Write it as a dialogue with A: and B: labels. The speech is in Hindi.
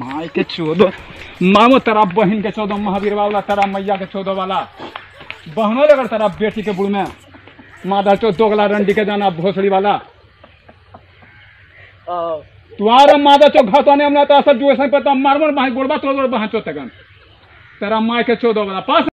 A: माई के चौदह मामो तेरा बहन के चौदह महावीर वाला तेरा मैया के चौदह वाला। बहनों लेकर तेरा बेटी के बुढ़ में। मादा चो दोगला रंडी के जाना भोसड़ी वाला। हाँ। तुम्हारा मादा चो घर ने हमने तो असर जुए पता मारमर बाहे गोड़बा तोड़ बहन चो तगन। तेरा माई के चौदह वाला पास